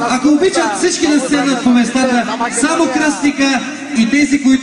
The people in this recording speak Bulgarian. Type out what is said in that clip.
Ако обичат всички да седнат по местата, само кръстника и тези, които